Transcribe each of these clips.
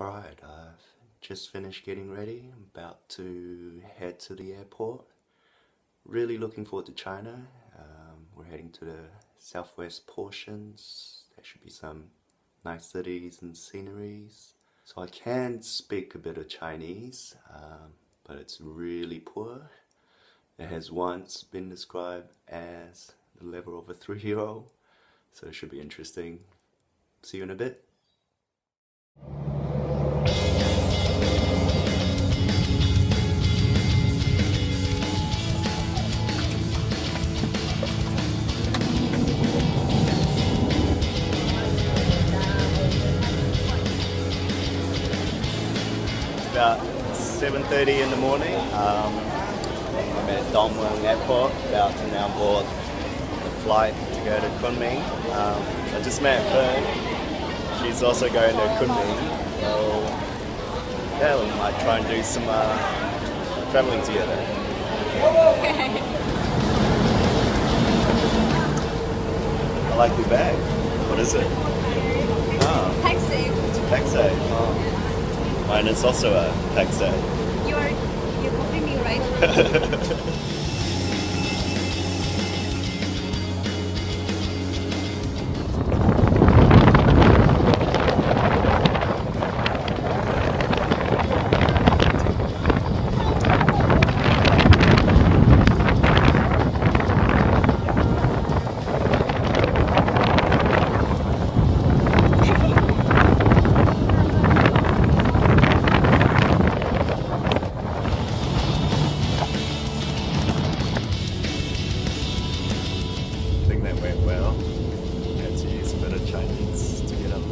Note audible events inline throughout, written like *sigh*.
Alright, I've just finished getting ready. I'm about to head to the airport. Really looking forward to China. Um, we're heading to the southwest portions. There should be some nice cities and sceneries. So I can speak a bit of Chinese, um, but it's really poor. It has once been described as the level of a three-year-old, so it should be interesting. See you in a bit. About 7.30 in the morning. Um, I'm at Don Mueang Airport, about to now board the flight to go to Kunming. Um, I just met Fern. She's also going to Kunming. So yeah, we might try and do some uh, traveling together. *laughs* I like your bag. What is it? Oh, Taxi. it's a Paxay. Oh. it's also a Paxay. You are you copy me, right? *laughs*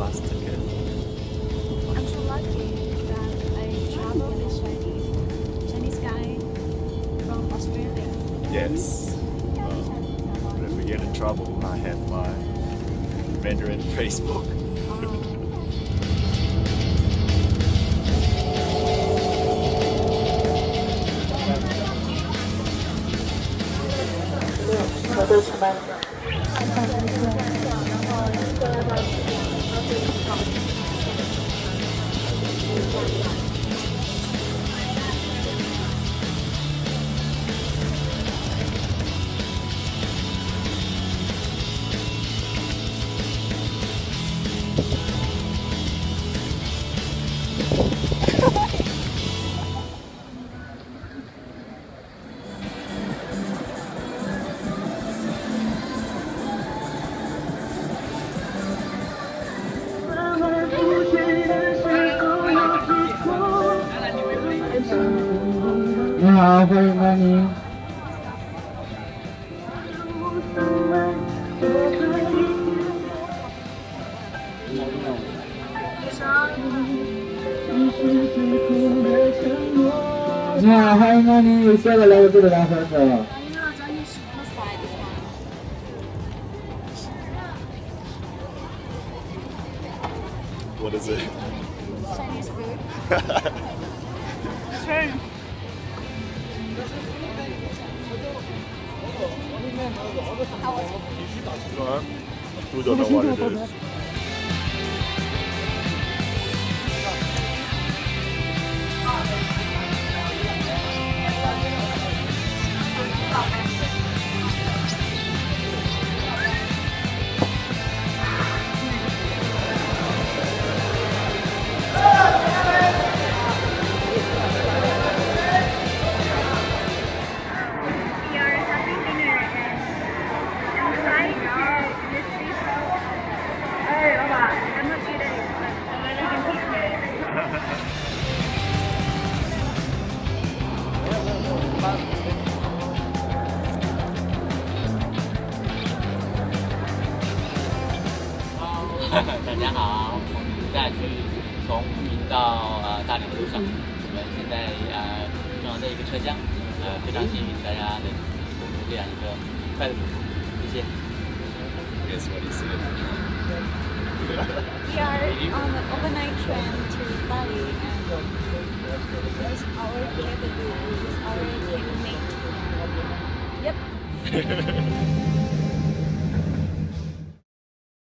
bus ticket. I'm so lucky that I travel with Chinese Chinese guy from Australia. Yes. Well, but if we get in trouble, I have my Mandarin Facebook. *laughs* "你好，欢迎光临。你好，欢迎光临，有下个来我这里来喝的。What is it? Chinese food. Turn. How was it? We don't know what it is. 大龄的路上，我们现在啊装了这一个车厢，呃非常幸运大家能走出这样一个快乐的路程，谢谢。Yes, what is it? we are on the overnight train to Dali and there's our capital is already made. Yep. *laughs*